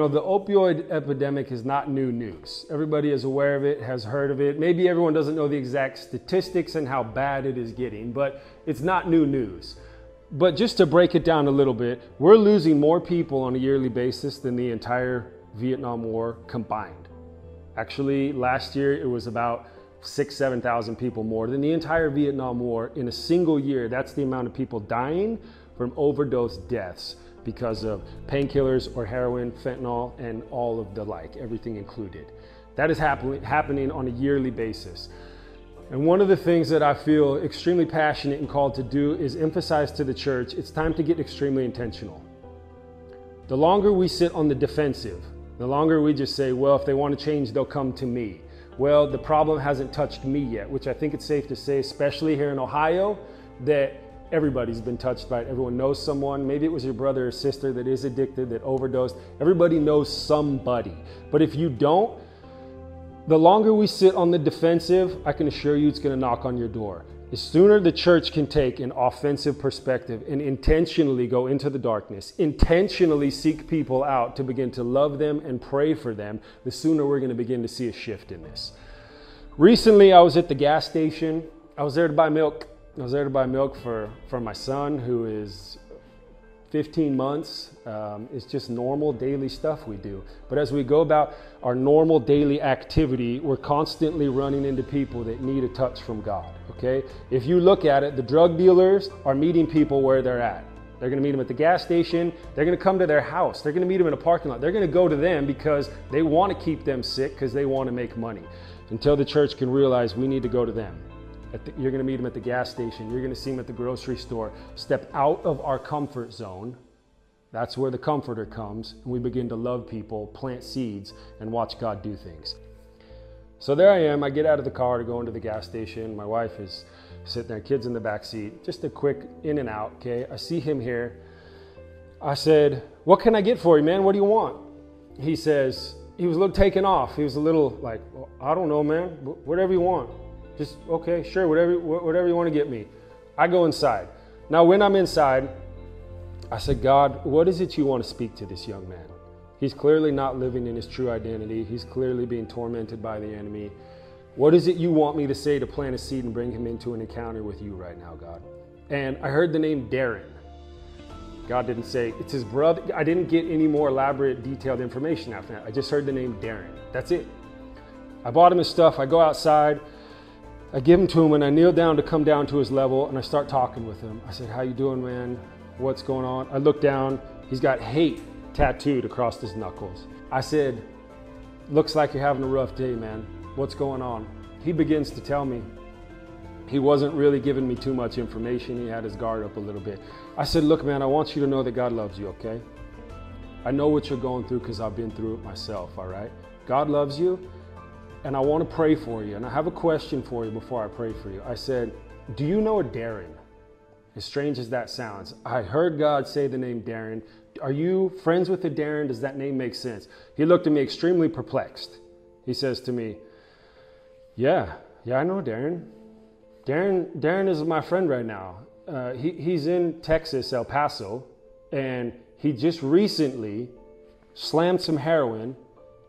Know, the opioid epidemic is not new news. Everybody is aware of it, has heard of it. Maybe everyone doesn't know the exact statistics and how bad it is getting, but it's not new news. But just to break it down a little bit, we're losing more people on a yearly basis than the entire Vietnam War combined. Actually, last year it was about six, 7,000 people more than the entire Vietnam War in a single year. That's the amount of people dying from overdose deaths because of painkillers or heroin, fentanyl, and all of the like, everything included. That is happen- happening on a yearly basis. And one of the things that I feel extremely passionate and called to do is emphasize to the church it's time to get extremely intentional. The longer we sit on the defensive, the longer we just say, well, if they want to change, they'll come to me. Well, the problem hasn't touched me yet, which I think it's safe to say, especially here in Ohio, that Everybody's been touched by it. Everyone knows someone. Maybe it was your brother or sister that is addicted, that overdosed. Everybody knows somebody. But if you don't, the longer we sit on the defensive, I can assure you it's going to knock on your door. The sooner the church can take an offensive perspective and intentionally go into the darkness, intentionally seek people out to begin to love them and pray for them, the sooner we're going to begin to see a shift in this. Recently, I was at the gas station. I was there to buy milk. I was there to buy milk for, for my son who is 15 months. Um, it's just normal daily stuff we do. But as we go about our normal daily activity, we're constantly running into people that need a touch from God. Okay? If you look at it, the drug dealers are meeting people where they're at. They're going to meet them at the gas station. They're going to come to their house. They're going to meet them in a parking lot. They're going to go to them because they want to keep them sick because they want to make money. Until the church can realize we need to go to them. The, you're going to meet them at the gas station. You're going to see them at the grocery store. Step out of our comfort zone. That's where the comforter comes, and we begin to love people, plant seeds, and watch God do things. So there I am. I get out of the car to go into the gas station. My wife is sitting there, kids in the back seat. Just a quick in and out. Okay, I see him here. I said, "What can I get for you, man? What do you want?" He says, he was a little taken off. He was a little like, well, "I don't know, man. Whatever you want." Just, okay, sure, whatever, whatever you want to get me. I go inside. Now, when I'm inside, I said, God, what is it you want to speak to this young man? He's clearly not living in his true identity. He's clearly being tormented by the enemy. What is it you want me to say to plant a seed and bring him into an encounter with you right now, God? And I heard the name Darren. God didn't say it's his brother. I didn't get any more elaborate, detailed information after that. I just heard the name Darren. That's it. I bought him his stuff. I go outside. I give him to him and I kneel down to come down to his level and I start talking with him. I said, How you doing, man? What's going on? I look down, he's got hate tattooed across his knuckles. I said, Looks like you're having a rough day, man. What's going on? He begins to tell me. He wasn't really giving me too much information. He had his guard up a little bit. I said, Look, man, I want you to know that God loves you, okay? I know what you're going through because I've been through it myself, all right? God loves you and I want to pray for you. And I have a question for you before I pray for you. I said, Do you know a Darren? As strange as that sounds, I heard God say the name Darren. Are you friends with a Darren? Does that name make sense? He looked at me extremely perplexed. He says to me, Yeah, yeah, I know Darren. Darren, Darren is my friend right now. Uh, he, he's in Texas, El Paso, and he just recently slammed some heroin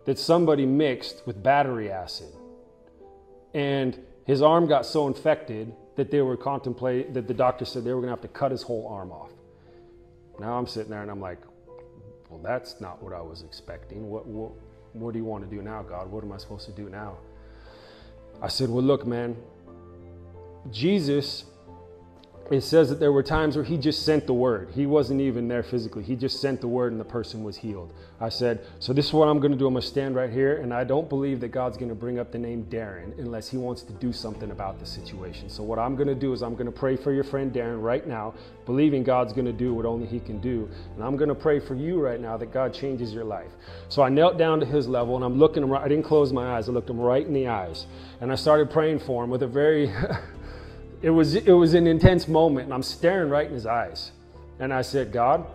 that somebody mixed with battery acid. And his arm got so infected that they were contemplating, that the doctor said they were gonna have to cut his whole arm off. Now I'm sitting there and I'm like, well, that's not what I was expecting. What, what, what do you want to do now, God? What am I supposed to do now? I said, well, look, man, Jesus it says that there were times where he just sent the word. He wasn't even there physically. He just sent the word and the person was healed. I said, So this is what I'm going to do. I'm going to stand right here. And I don't believe that God's going to bring up the name Darren unless he wants to do something about the situation. So what I'm going to do is I'm going to pray for your friend Darren right now, believing God's going to do what only he can do. And I'm going to pray for you right now that God changes your life. So I knelt down to his level and I'm looking him right. I didn't close my eyes. I looked him right in the eyes. And I started praying for him with a very. it was it was an intense moment and i'm staring right in his eyes. And i said god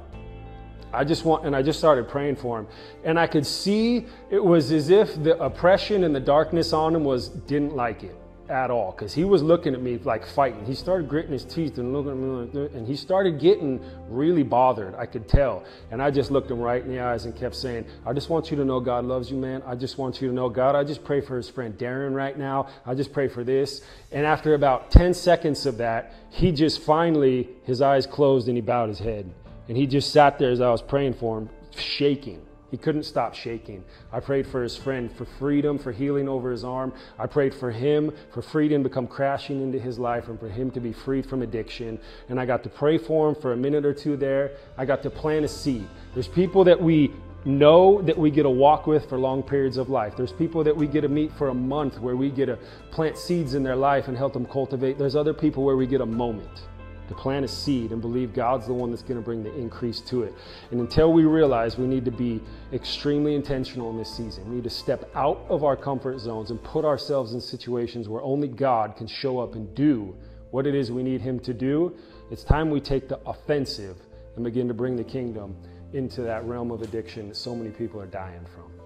i just want and i just started praying for him. And i could see it was as if the oppression and the darkness on him was didn't like it at all because he was looking at me like fighting. He started gritting his teeth and looking at me and he started getting really bothered. I could tell. And I just looked him right in the eyes and kept saying, I just want you to know God loves you, man. I just want you to know God. I just pray for his friend Darren right now. I just pray for this. And after about 10 seconds of that, he just finally, his eyes closed and he bowed his head. And he just sat there as I was praying for him, shaking. He couldn't stop shaking. I prayed for his friend for freedom, for healing over his arm. I prayed for him for freedom to come crashing into his life and for him to be freed from addiction. And I got to pray for him for a minute or two there. I got to plant a seed. There's people that we know that we get to walk with for long periods of life. There's people that we get to meet for a month where we get to plant seeds in their life and help them cultivate. There's other people where we get a moment to plant a seed and believe God's the one that's going to bring the increase to it. And until we realize we need to be extremely intentional in this season, we need to step out of our comfort zones and put ourselves in situations where only God can show up and do what it is we need Him to do. It's time we take the offensive and begin to bring the kingdom into that realm of addiction that so many people are dying from.